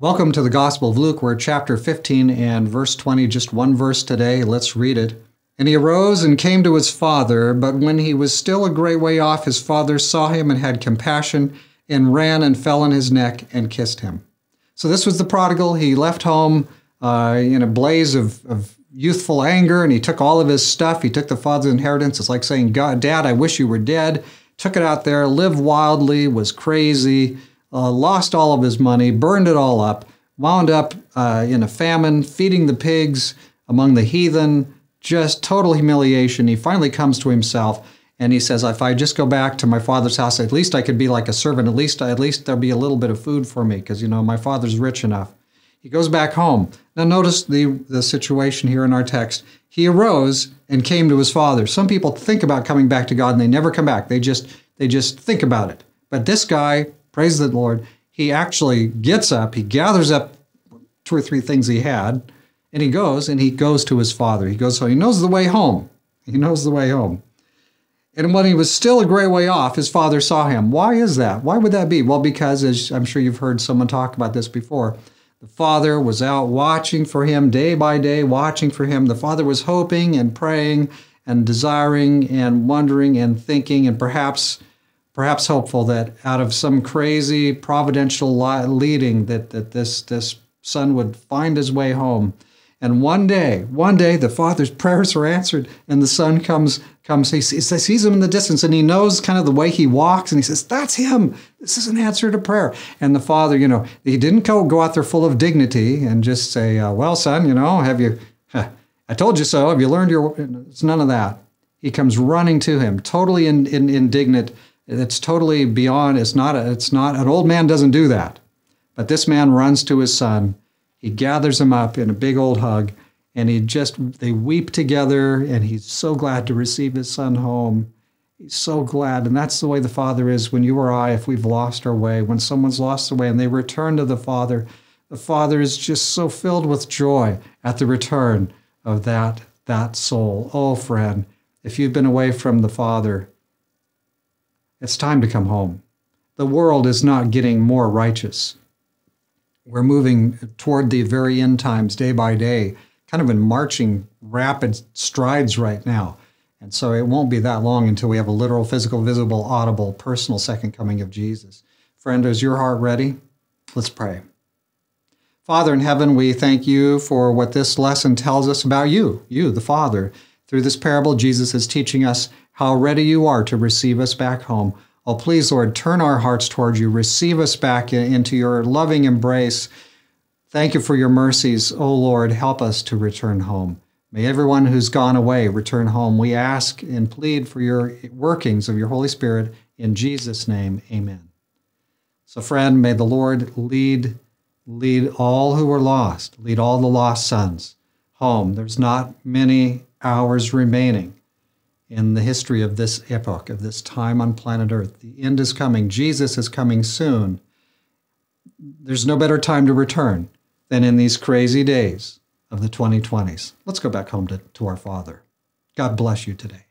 Welcome to the Gospel of Luke. We're chapter 15 and verse 20, just one verse today. Let's read it. And he arose and came to his father, but when he was still a great way off, his father saw him and had compassion and ran and fell on his neck and kissed him. So this was the prodigal. He left home uh, in a blaze of, of youthful anger and he took all of his stuff. He took the father's inheritance. It's like saying, God, Dad, I wish you were dead. Took it out there, lived wildly, was crazy uh, lost all of his money, burned it all up, wound up uh, in a famine, feeding the pigs among the heathen, just total humiliation. He finally comes to himself and he says, "If I just go back to my father's house, at least I could be like a servant. At least, at least there'll be a little bit of food for me, because you know my father's rich enough." He goes back home. Now, notice the the situation here in our text. He arose and came to his father. Some people think about coming back to God and they never come back. They just they just think about it. But this guy praise the Lord, he actually gets up, he gathers up two or three things he had, and he goes and he goes to his father. He goes, so he knows the way home. He knows the way home. And when he was still a great way off, his father saw him. Why is that? Why would that be? Well, because as I'm sure you've heard someone talk about this before, the father was out watching for him day by day, watching for him. The father was hoping and praying and desiring and wondering and thinking and perhaps perhaps hopeful that out of some crazy providential leading that, that this, this son would find his way home. And one day, one day, the father's prayers are answered, and the son comes, comes. He sees, he sees him in the distance, and he knows kind of the way he walks, and he says, "That's him. This is an answer to prayer." And the father, you know, he didn't go go out there full of dignity and just say, uh, "Well, son, you know, have you? Huh, I told you so. Have you learned your?" It's none of that. He comes running to him, totally in, in, indignant it's totally beyond. It's not. A, it's not. An old man doesn't do that. But this man runs to his son. He gathers him up in a big old hug, and he just they weep together. And he's so glad to receive his son home. He's so glad, and that's the way the Father is. When you or I, if we've lost our way, when someone's lost their way, and they return to the Father, the Father is just so filled with joy at the return of that that soul. Oh, friend, if you've been away from the Father, it's time to come home. The world is not getting more righteous. We're moving toward the very end times day by day, kind of in marching rapid strides right now. And so it won't be that long until we have a literal, physical, visible, audible, personal second coming of Jesus. Friend, is your heart ready? Let's pray. Father in heaven, we thank you for what this lesson tells us about you, you, the Father. Through this parable, Jesus is teaching us how ready you are to receive us back home. Oh, please, Lord, turn our hearts towards you. Receive us back into your loving embrace. Thank you for your mercies. Oh, Lord, help us to return home. May everyone who's gone away return home. We ask and plead for your workings of your Holy Spirit. In Jesus' name, amen. So, friend, may the Lord lead, lead all who are lost, lead all the lost sons home. There's not many hours remaining in the history of this epoch, of this time on planet Earth. The end is coming. Jesus is coming soon. There's no better time to return than in these crazy days of the 2020s. Let's go back home to, to our Father. God bless you today.